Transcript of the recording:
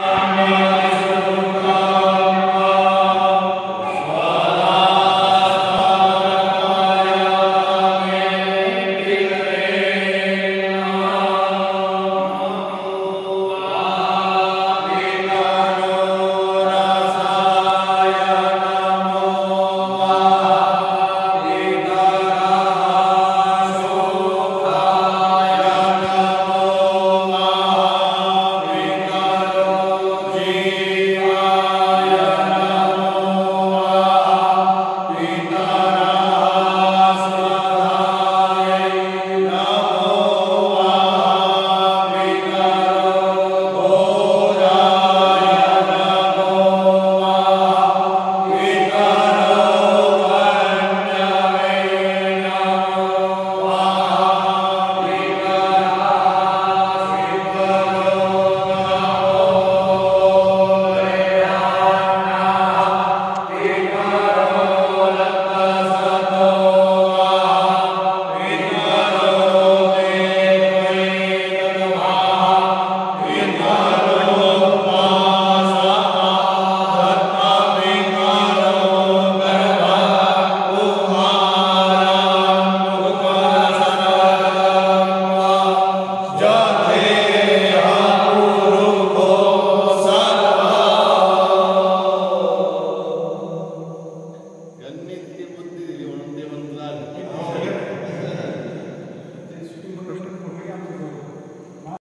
Amen.